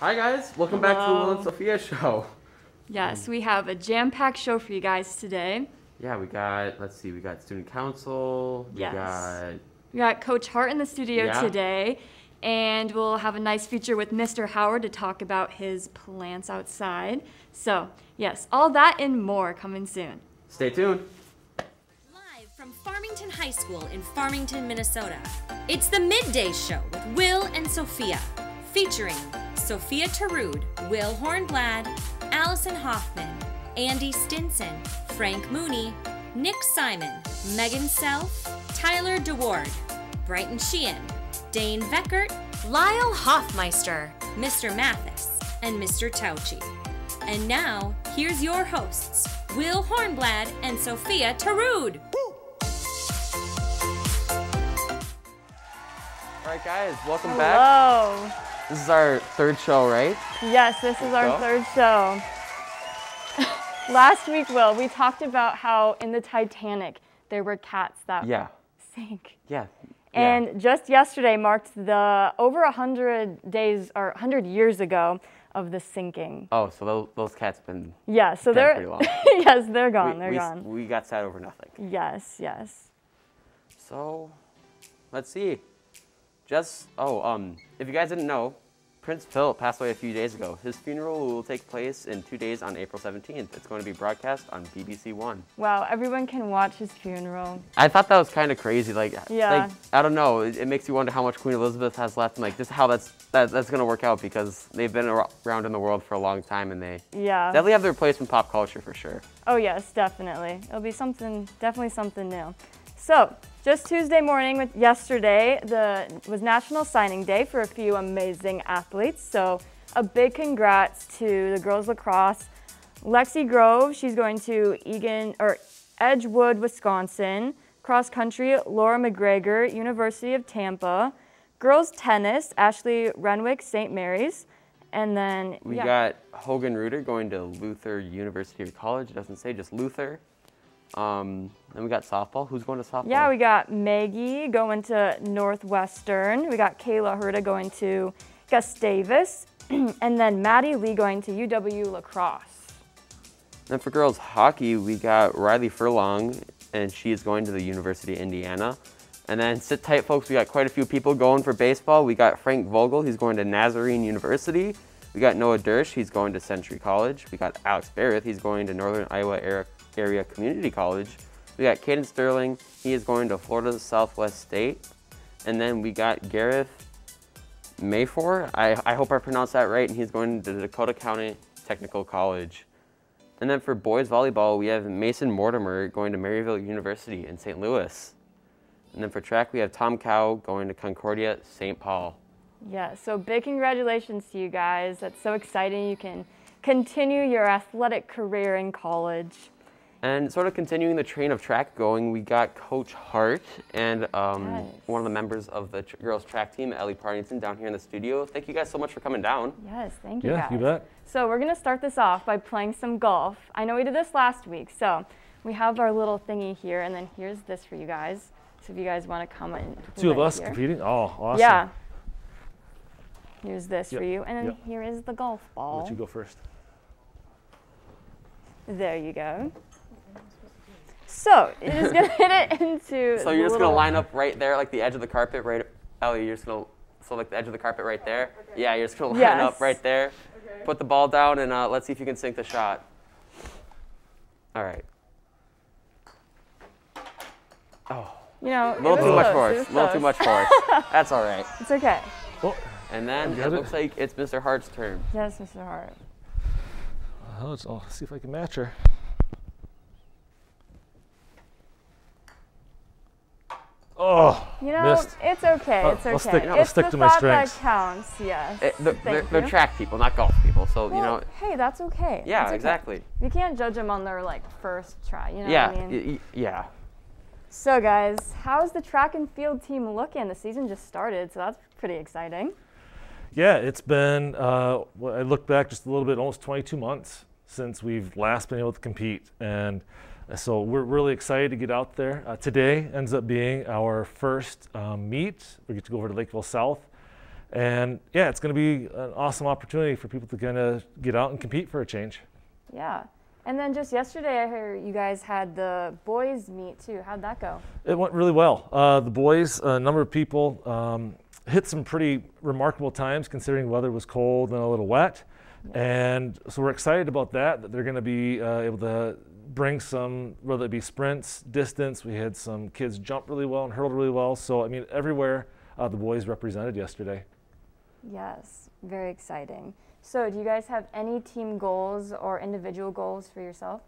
Hi guys, welcome back to the Will and Sophia show. Yes, we have a jam-packed show for you guys today. Yeah, we got let's see, we got student council, we Yes. got We got Coach Hart in the studio Yeah. today, and we'll have a nice feature with Mr. Howard to talk about his plants outside. So, yes, all that and more coming soon. stay tuned. Live from Farmington High School in Farmington, Minnesota. It's the Midday Show with Will and Sophia, featuring Sophia Tarood, Will Hornblad, Allison Hoffman, Andy Stinson, Frank Mooney, Nick Simon, Megan Self, Tyler DeWard, Brighton Sheehan, Dane Veckert, Lyle Hoffmeister, Mr. Mathis, and Mr. Tauchi. And now, here's your hosts, Will Hornblad and Sophia Tarood. All right, guys, welcome back. This is our third show, right? Yes, this is our third show. Last week, Will, we talked about how in the Titanic there were cats that Yeah, sank. yeah. And just yesterday marked the over 100 days or 100 years ago of the sinking. oh, so those, those cats been Yeah, so they're pretty long. yes, they're gone. we, they're we, gone. we got sad over nothing. Yes, yes. So, let's see. Just oh, um, if you guys didn't know, Prince Philip passed away a few days ago. His funeral will take place in two days on April 17th. It's going to be broadcast on BBC One. Wow, everyone can watch his funeral. I thought that was kind of crazy. Like, Yeah. like I don't know. It, it makes you wonder how much Queen Elizabeth has left, and like just how that's that, that's gonna work out because they've been around in the world for a long time, and they Yeah. definitely have their place in pop culture for sure. Oh yes, definitely. It'll be something, definitely something new. So, just Tuesday morning with yesterday, the was National Signing Day for a few amazing athletes. So, a big congrats to the girls lacrosse. Lexi Grove, she's going to Egan or Edgewood, Wisconsin. Cross country, Laura McGregor, University of Tampa. Girls tennis, Ashley Renwick, St. Mary's. And then We yeah. got Hogan Reuter going to Luther University or College. It doesn't say, just Luther. Um, then we got softball. Who's going to softball? Yeah, we got Maggie going to Northwestern. We got Kayla Herta going to Gustavus. and then Maddie Lee going to UW La Crosse. Then for girls hockey, we got Riley Furlong, and she is going to the University of Indiana. And then sit tight, folks. We got quite a few people going for baseball. We got Frank Vogel. He's going to Nazarene University. We got Noah Dersh. He's going to Century College. We got Alex Barrett. He's going to Northern Iowa Area, Area Community College. We got Caden Sterling. He is going to Florida Southwest State. And then we got Gareth Mayfor. I, I hope I pronounced that right. And he's going to Dakota County Technical College. And then for boys volleyball, we have Mason Mortimer going to Maryville University in St. Louis. And then for track, we have Tom Cow going to Concordia St. Paul. Yeah, so big congratulations to you guys. That's so exciting. You can continue your athletic career in college. And sort of continuing the train of track going, we got Coach Hart and um, Yes. one of the members of the tr- girls track team, Ellie Partington, down here in the studio. Thank you guys so much for coming down. Yes, thank you Yeah, guys. you bet. So we're gonna start this off by playing some golf. I know we did this last week, so we have our little thingy here, and then here's this for you guys. So if you guys want to come and Two of us here. competing. Oh, awesome. Yeah. Here's this Yep, for you, and then yep. here is the golf I'll ball. let you go first. There you go. So you're just gonna hit it into. So you're just gonna line up right there, like the edge of the carpet, right? Ellie, you're just gonna, so like the edge of the carpet right there. Yeah, you're just gonna line Yes. up right there. Okay. Put the ball down and uh, let's see if you can sink the shot. All right. Oh, You know, a little too was much force. A little too much force. That's all right. It's okay. Oh, And then it it. looks like it's Mr. Hart's turn. Yes, Mr. Hart. well, let's I'll see if I can match her. Oh, You know, missed. it's okay. It's okay. I'll stick- I'll it's stick the to my strengths. that counts. Yes. It, they're, they're, they're track people, not golf people. So you know. hey, that's okay. Yeah, That's okay. exactly. You can't judge them on their like first try. You know Yeah, what I mean? y- y- yeah. So, guys, how's the track and field team looking? The season just started, so that's pretty exciting. yeah, it's been, uh, I look back just a little bit, almost 22 months since we've last been able to compete. And so we're really excited to get out there. Uh, today ends up being our first um, meet. We get to go over to Lakeville South And yeah, it's going to be an awesome opportunity for people to kind of get out and compete for a change. Yeah. And then just yesterday, I heard you guys had the boys meet too. How'd that go? It went really well. Uh, the boys, a number of people um, hit some pretty remarkable times considering the weather was cold and a little wet. And so we're excited about that, that they're going to be uh, able to bring some, whether it be sprints, distance. We had some kids jump really well and hurdle really well. So, I mean, everywhere uh, the boys represented yesterday. Yes, very exciting. So, do you guys have any team goals or individual goals for yourself?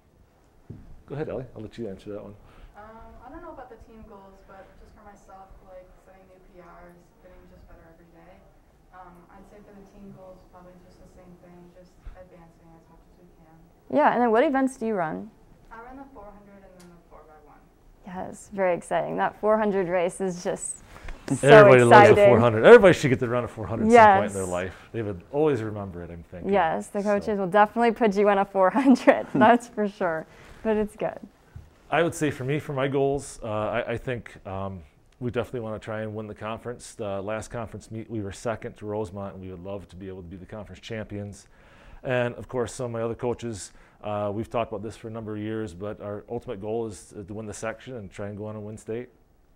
Go ahead, Ellie. I'll let you answer that one. Um, I don't know about the team goals, but just for myself, like setting new PRs, getting just better every day. Um, I'd say for the team goals, probably just the same thing, just advancing as much as we can. Yeah, and then what events do you run? I run the 400 and then the 4x1. Yes, very exciting. That 400 race is just so Everybody exciting. loves a 400. Everybody should get to run a 400 at some point in their life. They would always remember it, I'm thinking. Yes, the So- coaches will definitely put you on a 400. that's for sure. But it's good. I would say for me, for my goals, uh, I, I think um, we definitely want to try and win the conference. The last conference meet, we were second to Rosemount, and we would love to be able to be the conference champions. And of course, some of my other coaches, uh, we've talked about this for a number of years, but our ultimate goal is to win the section and try and go on and win state.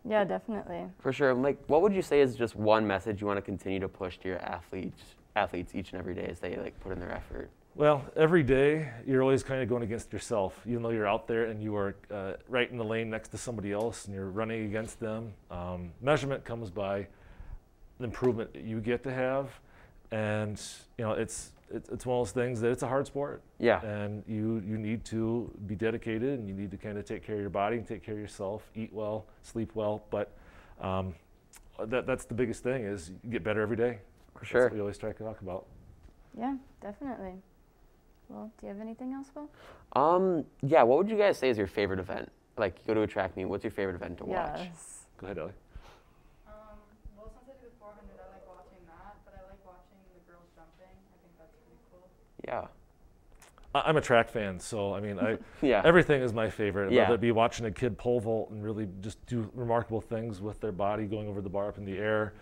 Yeah, definitely. For sure. Like, what would you say is just one message you want to continue to push to your athletes, athletes each and every day as they like put in their effort? Well, every day you're always kind of going against yourself, even though you're out there and you are uh, right in the lane next to somebody else and you're running against them. Um, measurement comes by the improvement that you get to have, and you know it's it's, it's one of those things that it's a hard sport, Yeah. and you you need to be dedicated and you need to kind of take care of your body and take care of yourself, eat well, sleep well. But um, that that's the biggest thing is you get better every day. For That's sure. what we always try to talk about. Yeah, definitely. Well, do you have anything else, Will? Um, yeah. What would you guys say is your favorite event? Like, you go to a track meet. What's your favorite event to watch? Yes. Go ahead, Ellie. Um, well, since I do the 400, I like watching that, but I like watching the girls jumping. I think that's pretty cool. Yeah. I- I'm a track fan, so I mean, I Yeah. everything is my favorite. Yeah. Whether it be watching a kid pole vault and really just do remarkable things with their body going over the bar up in the air,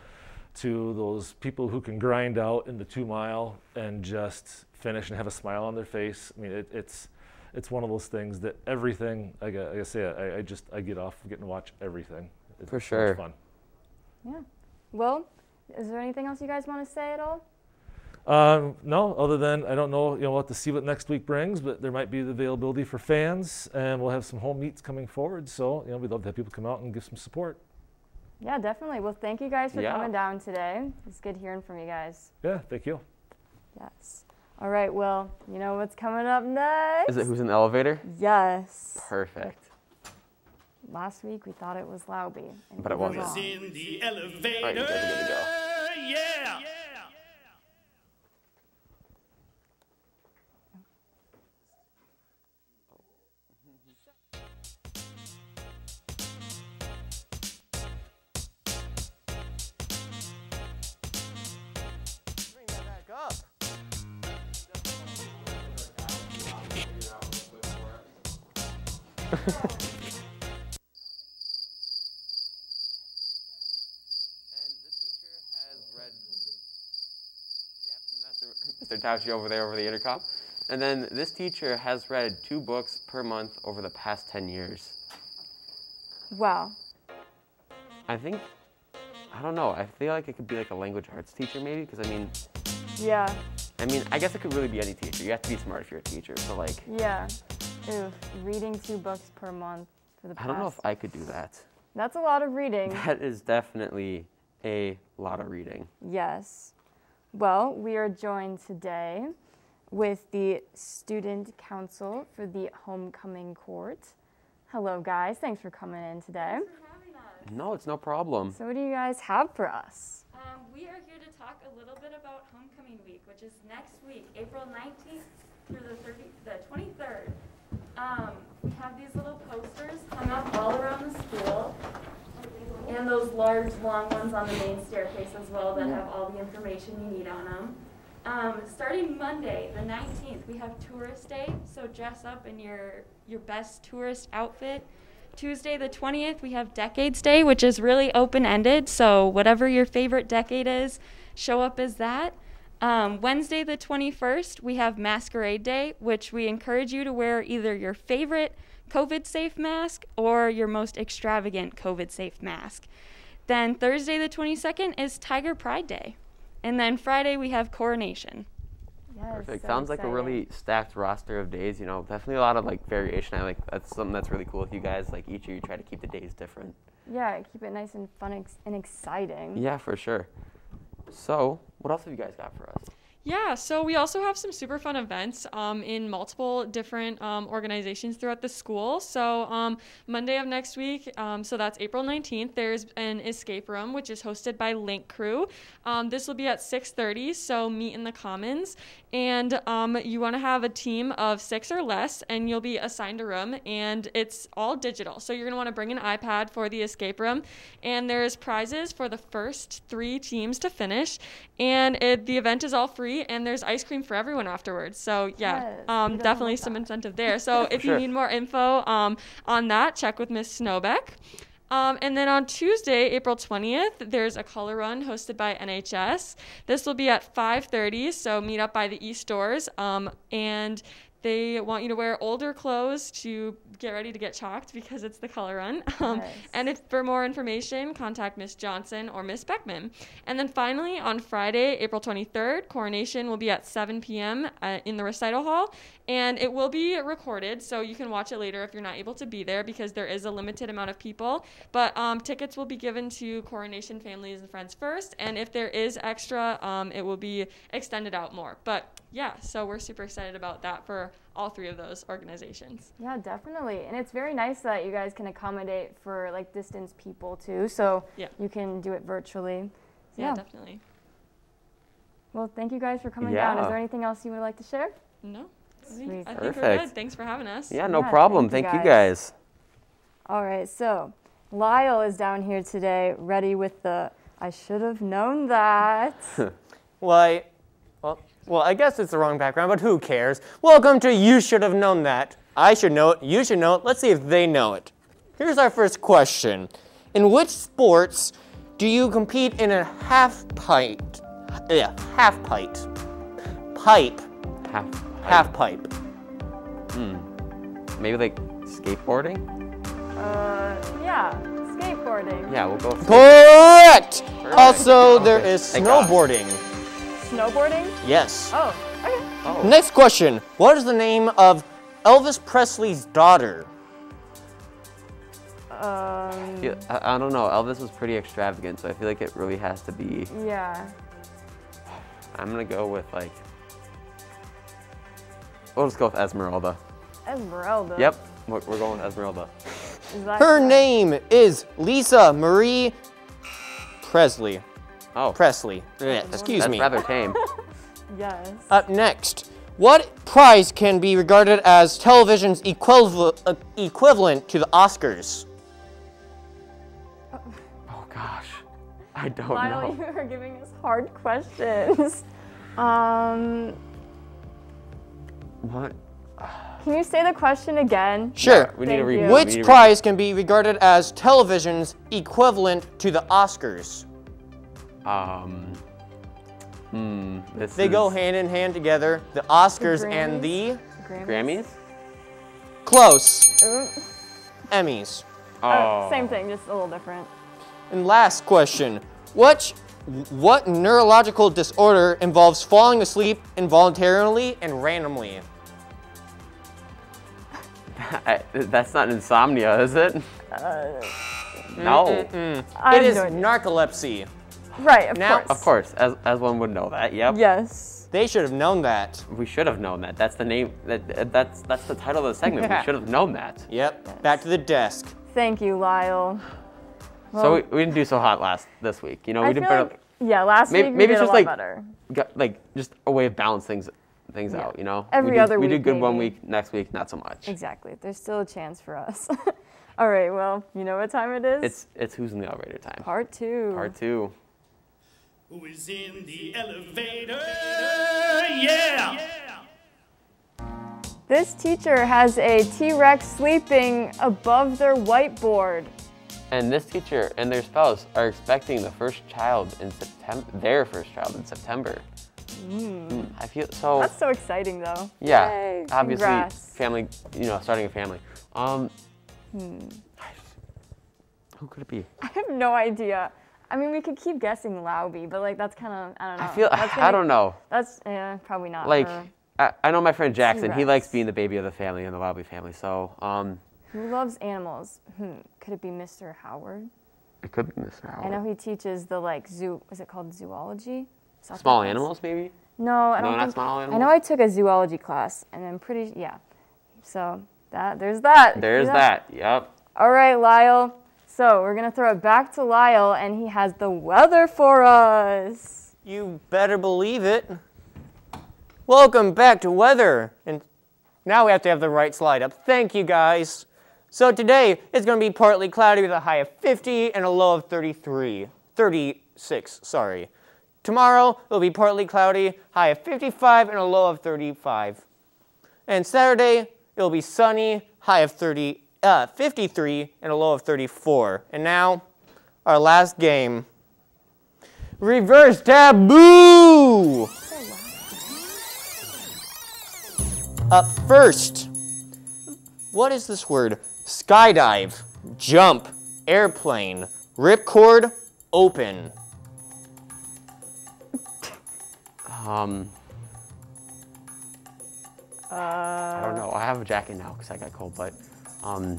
to those people who can grind out in the two mile and just finish and have a smile on their face. I mean, it, it's it's one of those things that everything. Like I, like I say, I, I just I get off getting to watch everything. It's For so much sure. fun. Yeah. Well, is there anything else you guys want to say at all? Um, no, other than I don't know, you know, we'll have to see what next week brings, but there might be the availability for fans, and we'll have some home meets coming forward. So, you know, we'd love to have people come out and give some support. Yeah, definitely. Well, thank you guys for Yeah. coming down today. It's good hearing from you guys. Yeah, thank you. Yes. All right, well, you know what's coming up next? Is it who's in the elevator? Yes. Perfect. Last week we thought it was Lauby. But it wasn't. wrong. in the All right, elevator. you guys are good to go. Yeah. Bring Yep, Mr. Mr. Tauchi over there over the intercom. And then this teacher has read two books per month over the past 10 years. Wow. I think, I don't know, I feel like it could be like a language arts teacher maybe, because I mean, Yeah. I mean, I guess it could really be any teacher. You have to be smart if you're a teacher. So like, Yeah. Oof. Reading two books per month for the past. I don't know if I could do that. That's a lot of reading. That is definitely a lot of reading. Yes. Well, we are joined today with the Student Council for the Homecoming Court. Hello, guys. Thanks for coming in today. having us. No, it's no problem. So, what do you guys have for us? Um, we are here to talk a little bit about Homecoming Week, which is next week, April 19th through the 30, the 23rd. Um, we have these little posters hung up all around the school, and those large, long ones on the main staircase as well that have all the information you need on them. Um, starting Monday, the 19th, we have Tourist Day, so dress up in your your best tourist outfit. Tuesday, the 20th, we have Decades Day, which is really open ended. So, whatever your favorite decade is, show up as that. Um, Wednesday, the 21st, we have Masquerade Day, which we encourage you to wear either your favorite COVID safe mask or your most extravagant COVID safe mask. Then Thursday, the 22nd, is Tiger Pride Day. And then Friday, we have Coronation. Yes, Perfect. so Sounds like a really stacked roster of days. You know, definitely a lot of like variation. I like that's something that's really cool with you guys. Like each year you try to keep the days different. Yeah, keep it nice and fun ex- and exciting. Yeah, for sure. So, what else have you guys got for us? Yeah, so we also have some super fun events um, in multiple different um, organizations throughout the school. So um, Monday of next week, um, so that's April 19th, there's an escape room which is hosted by Link Crew. Um, this will be at 6:30, so meet in the Commons, and um, you want to have a team of six or less, and you'll be assigned a room, and it's all digital. So you're gonna want to bring an iPad for the escape room, and there's prizes for the first three teams to finish, and it, the event is all free and there's ice cream for everyone afterwards. So yeah, Yes, um, definitely some incentive there. So if Sure. you need more info um, on that, check with Miss Snowbeck. Um, and then on Tuesday, April 20th, there's a color run hosted by NHS. This will be at 5:30, so meet up by the East Doors. Um, and they want you to wear older clothes to get ready to get chalked because it's the color run. Um, Nice. And if for more information, contact Miss Johnson or Miss Beckman. And then finally, on Friday, April 23rd, coronation will be at 7 p.m. Uh, in the recital hall, and it will be recorded, so you can watch it later if you're not able to be there because there is a limited amount of people. But um, tickets will be given to coronation families and friends first, and if there is extra, um, it will be extended out more. But yeah, so we're super excited about that for all three of those organizations. Yeah, definitely. And it's very nice that you guys can accommodate for like distance people too. So Yeah. you can do it virtually. Yeah, Yeah. definitely. Well, thank you guys for coming down. Is there anything else you would like to share? No. I think- Sweet. I think we're Perfect. good. Thanks for having us. Yeah, no Yeah, problem. thank Thank you you guys. guys. All right, so Lyle is down here today, ready with the I should have known that. Well, I, well, well, I guess it's the wrong background, but who cares? Welcome to You Should Have Known That. I should know it. You should know it. Let's see if they know it. Here's our first question. In which sports do you compete in a half pipe? Yeah, half pipe. Pipe. Half. Half pipe. Hmm. Maybe like skateboarding. uh, yeah, skateboarding, Yeah, we'll go. With Correct. Also, there Okay, is thank God. snowboarding. Snowboarding. Yes. Oh, okay. Oh. Next question. What is the name of Elvis Presley's daughter? Um, Yeah, I, I don't know. Elvis was pretty extravagant, so I feel like it really has to be. yeah. I'm gonna go with like. We'll just go with Esmeralda. Esmeralda. Yep, we're, we're going with Esmeralda. Her correct? name is Lisa Marie Presley. Oh, Presley. Yeah, excuse that's me. rather tame. Yes. Up next, what prize can be regarded as television's equival- uh, equivalent to the Oscars? oh gosh, I don't Lyle, know. you are giving us hard questions. um, What? can you say the question again? Sure. We need to Thank read. you. Which need to prize can be regarded as television's equivalent to the Oscars? Read- Um. Hmm. This They go hand in hand together. The Oscars and the Grammys? Grammys. close Ooh. Emmys. Oh. Uh, same thing, just a little different. And last question. What what neurological disorder involves falling asleep involuntarily and randomly? I, that's not insomnia, is it? no. I It have is narcolepsy. Right, of Now- course. Of course, as, as one would know that. Yep. Yes. They should have known that. We should have known that. That's the name. That that's that's the title of the segment. we should have known that. Yep. Back to the desk. Thank you, Lyle. so we, we didn't do so hot last this week. You know, we I did feel better. like, yeah, last Maybe- week we maybe did it's a just lot like- better. got like just a way of balance things things out. You know. Every we do, other We do week, good one week. Next week, not so much. Exactly. There's still a chance for us. All right, well, you know what time it is? It's it's who's in the elevator time. part two. Part two. Who is in the elevator? Yeah! This teacher has a T-Rex sleeping above their whiteboard. And this teacher and their spouse are expecting the first child in September, their first child in September. Mm, I feel so. That's so exciting, though. Yeah, Yay, obviously, congrats. family. You know, starting a family. Um, Hmm. who could it be? I have no idea. I mean, we could keep guessing Lauby, but like that's kind of I don't know. I feel. I gonna- don't know. That's yeah, probably not. Like, her. I, I know my friend Jackson. He likes being the baby of the family in the Lobby family. So, um, who loves animals? Hmm. Could it be Mr. Howard? it could be Mr. Howard. I know he teaches the like zoo. Is it called zoology? The Small animals, maybe. No, I don't not think. small I know? I took a zoology class, and I'm pretty yeah. So that there's that. There's that. Yep. All right, Lyle. So we're gonna throw it back to Lyle, and he has the weather for us. You better believe it. Welcome back to weather. And now we have to have the right slide up. Thank you guys. So today it's going to be partly cloudy with a high of 50 and a low of 33. 36, sorry. Tomorrow it'll be partly cloudy, high of 55 and a low of 35. And Saturday it'll be sunny, high of 30, uh, 53 and a low of 34. And now our last game. Reverse taboo! Up first, what is this word? Skydive, jump, airplane, ripcord, open. Um, Uh, I don't know. I have a jacket now because I got cold, but um,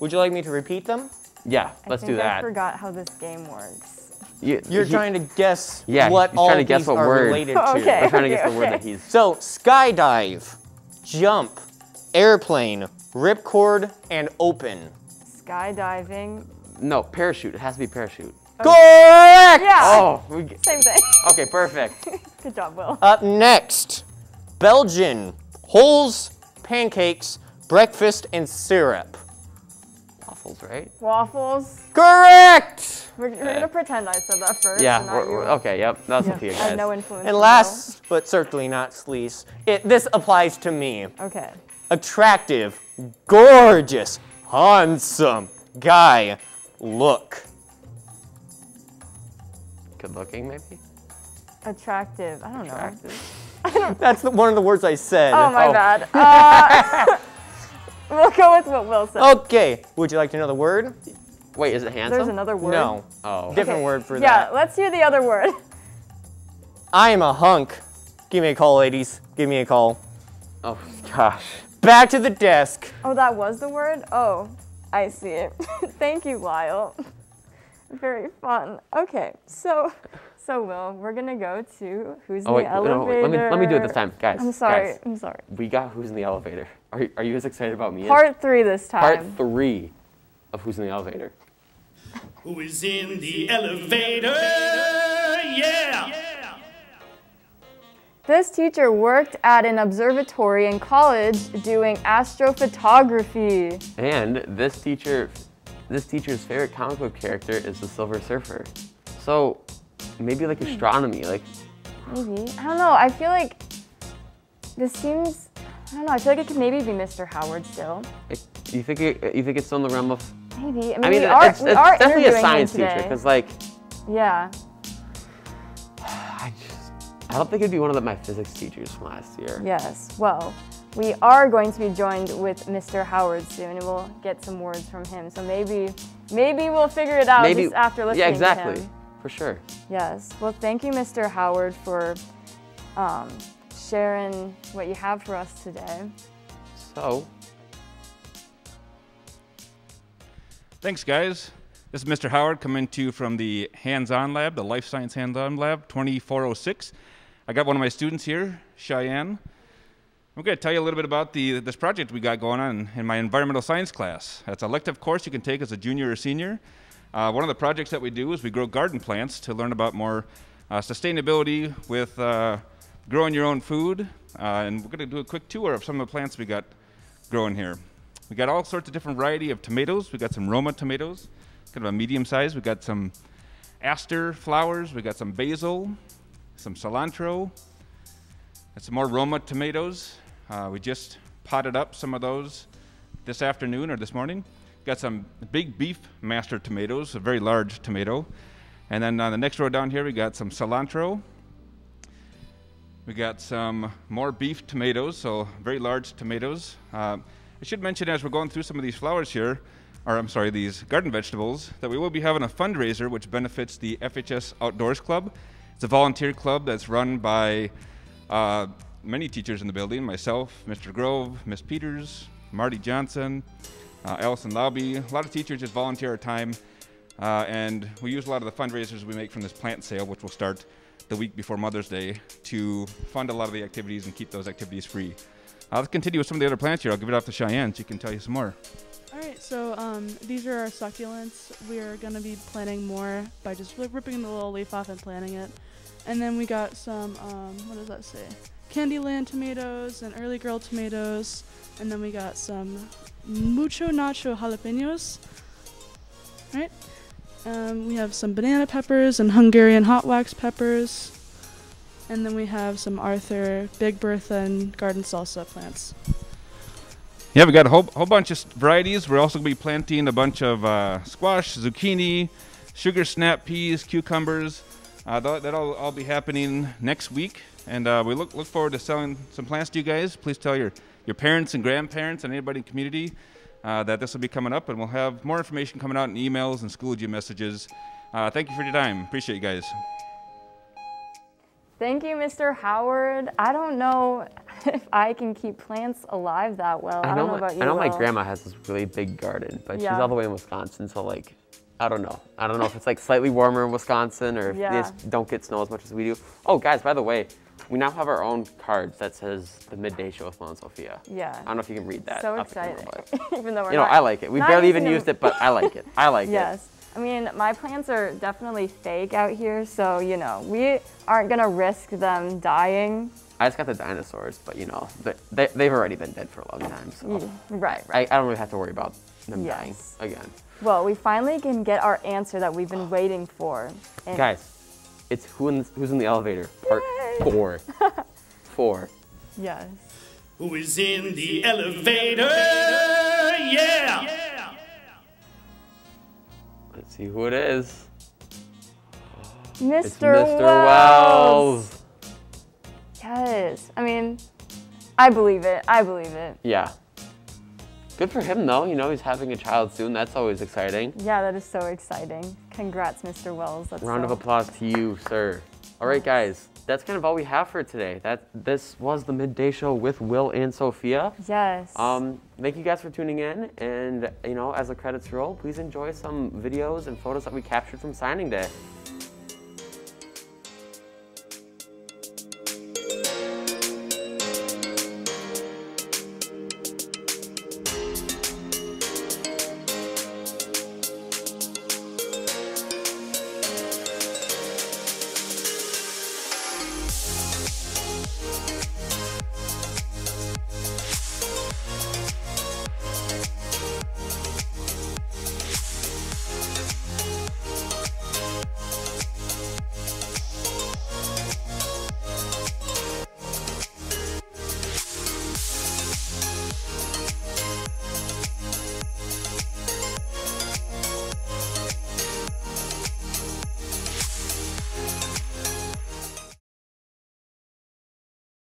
Would you like me to repeat them? yeah, I let's think do I that. forgot how this game works. You, You're he- trying to guess Yeah, what he's all trying to guess these what are word. related to. Okay. I'm trying to guess the word okay. that he's. So, skydive, jump, airplane, ripcord, and open. Skydiving. No, parachute. It has to be parachute. Correct! Yeah. Oh, we, g- Same thing. okay, perfect. Good job, Will. Up next, Belgian, holes, pancakes, breakfast, and syrup. Waffles, right? Waffles. Correct! We're, we're gonna pretend I said that first. Yeah. we're- we're- okay. Yep. That's Yeah, Sophia, I guys. have no influence. And on last, but certainly not least, it, this applies to me. Okay. Attractive, gorgeous, handsome guy. Look. Good looking, maybe. Attractive. I don't know. Attractive. That's the, one of the words I said. Oh my Oh. bad. Uh, we'll go with what Will said. Okay, would you like to know the word? Wait, is it handsome? There's another word. No. Oh. Different Okay. word for Yeah, that. Yeah, let's hear the other word. I am a hunk. Give me a call, ladies. Give me a call. Oh gosh. Back to the desk. Oh, that was the word? Oh, I see it. Thank you, Lyle. Very fun. Okay, so, so Will, we're gonna go to who's Oh in wait, the no, elevator. wait, let me let me do it this time, guys. I'm sorry. guys. I'm sorry. We got who's in the elevator. Are you, are you as excited about me? as- Part three this time. part three of who's in the elevator. Who is in the elevator? Yeah! This teacher worked at an observatory in college doing astrophotography. And this teacher, this teacher's favorite comic book character is the Silver Surfer. So maybe like astronomy, like Maybe. I don't know. I feel like this seems. I don't know. I feel like it could maybe be Mr. Howard still. it, you think it, you think it's still in the realm of? Maybe. I mean, I mean, we are, it's, we it's are definitely a science teacher because like Yeah. I just I don't think it'd be one of the, my physics teachers from last year. Yes. Well, we are going to be joined with Mr. Howard soon, and we'll get some words from him. So maybe, maybe we'll figure it out Maybe just after listening to him. Yeah, exactly. To him. For sure. Yes. Well, thank you, Mr. Howard, for um, sharing what you have for us today. So Thanks, guys. This is Mr. Howard coming to you from the Hands-On Lab, the Life Science Hands-On Lab, 2406. I got one of my students here, Cheyenne. I'm going to tell you a little bit about the, this project we got going on in my environmental science class. That's an elective course you can take as a junior or senior. Uh, one of the projects that we do is we grow garden plants to learn about more uh, sustainability with uh, growing your own food. Uh, and we're going to do a quick tour of some of the plants we got growing here. We got all sorts of different variety of tomatoes. We got some Roma tomatoes, kind of a medium size. We got some aster flowers. We got some basil, some cilantro, and some more Roma tomatoes. Uh, we just potted up some of those this afternoon or this morning. Got some big beef master tomatoes, a very large tomato. And then on the next row down here, we got some cilantro. We got some more beef tomatoes, so very large tomatoes. Uh, I should mention as we're going through some of these flowers here, or I'm sorry, these garden vegetables, that we will be having a fundraiser which benefits the FHS Outdoors Club. It's a volunteer club that's run by uh, many teachers in the building myself, Mr. Grove, Miss Peters, Marty Johnson, uh, Allison Lobby. A lot of teachers just volunteer our time, uh, and we use a lot of the fundraisers we make from this plant sale, which will start the week before Mother's Day, to fund a lot of the activities and keep those activities free. Uh, let's continue with some of the other plants here. I'll give it off to Cheyenne so you can tell you some more. All right, so um, these are our succulents. We're gonna be planting more by just ripping the little leaf off and planting it. And then we got some, um, what does that say? Candyland tomatoes and early girl tomatoes. And then we got some mucho nacho jalapenos. Right. Um, we have some banana peppers and Hungarian hot wax peppers. And then we have some Arthur, Big Bertha, and garden salsa plants. Yeah, we got a whole, whole bunch of varieties. We're also going to be planting a bunch of uh, squash, zucchini, sugar snap peas, cucumbers. Uh, that, that'll all be happening next week. And uh, we look, look forward to selling some plants to you guys. Please tell your, your parents and grandparents and anybody in the community uh, that this will be coming up. And we'll have more information coming out in emails and Schoology messages. Uh, thank you for your time. Appreciate you guys. Thank you, Mr. Howard. I don't know if I can keep plants alive that well. I, don't know my, about you. I know my grandma has this really big garden, but she's all the way in Wisconsin, so like, I don't know. I don't know if it's like slightly warmer in Wisconsin or if Yeah. they just don't get snow as much as we do. Oh, guys, by the way, we now have our own cards that says the midday show with and Sophia. Yeah. I don't know if you can read that. So exciting. even though we're you know, I like it. We barely even used it, but I like it. I like it. Yes. I mean, my plants are definitely fake out here, so you know, we aren't gonna risk them dying. I just got the dinosaurs, but you know, they, they, they've already been dead for a long time, so Mm, Right, I, I don't really have to worry about them Yes. dying again. Well, we finally can get our answer that we've been waiting for. Guys, it's who in, who's in the elevator, part four. four. Yes. Who is in the elevator? Yeah! Let's see who it is. Mr. It's Mr. Wells. Wells. Yes. I mean, I believe it. I believe it. Yeah. Good for him though. You know, he's having a child soon. That's always exciting. Yeah, that is so exciting. Congrats, Mr. Wells. That's Round of applause to you, sir. All right, guys. That's kind of all we have for today. That this was the midday show with Will and Sophia. Yes. Um, thank you guys for tuning in, and you know, as the credits roll, please enjoy some videos and photos that we captured from signing day.